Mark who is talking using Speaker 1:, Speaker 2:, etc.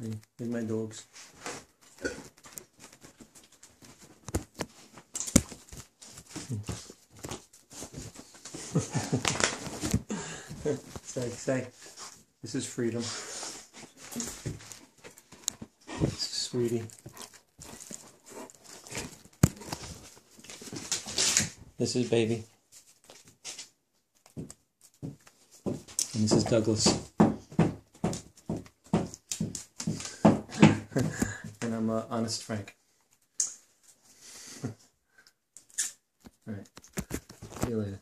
Speaker 1: Look my dogs. say, say, this is freedom. This is sweetie. This is baby. And this is Douglas. and I'm uh, honest Frank. All right. See you later.